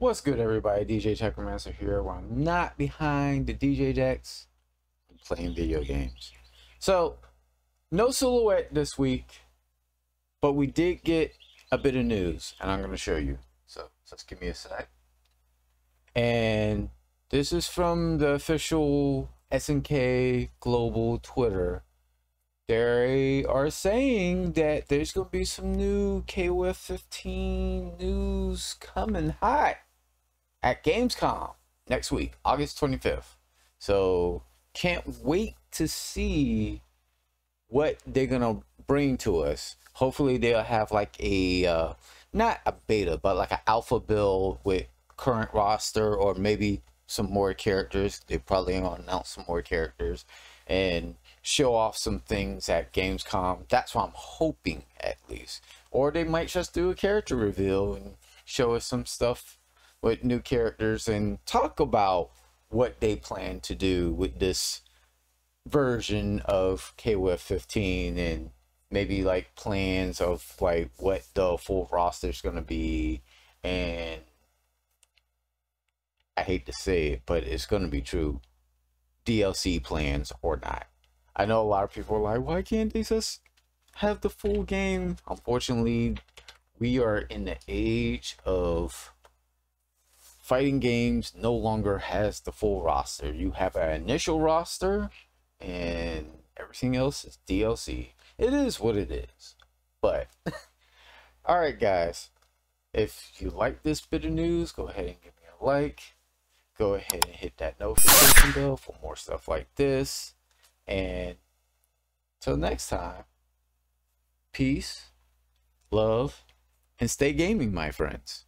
what's good, everybody? DJ Tekromancer here. While I'm not behind the DJ decks, I'm playing video games. So, no silhouette this week, but we did get a bit of news, and I'm going to show you. So, just give me a sec. And this is from the official SNK Global Twitter. They are saying that there's going to be some new KOF 15 news coming hot at Gamescom next week, August 25th. So can't wait to see what they're gonna bring to us. Hopefully they'll have like a uh, not a beta, but like an alpha build with current roster or maybe some more characters. They probably gonna announce some more characters and show off some things at Gamescom. That's what I'm hoping at least. Or they might just do a character reveal and show us some stuff with new characters and talk about what they plan to do with this version of KOF 15 and maybe like plans of like what the full roster is going to be and I hate to say it but it's going to be true DLC plans or not. I know a lot of people are like why can't they just have the full game? Unfortunately, we are in the age of fighting games no longer has the full roster. You have an initial roster and everything else is DLC. It is what it is. But all right guys, if you like this bit of news, go ahead and give me a like. Go ahead and hit that notification bell for more stuff like this. And till next time, peace, love, and stay gaming, my friends.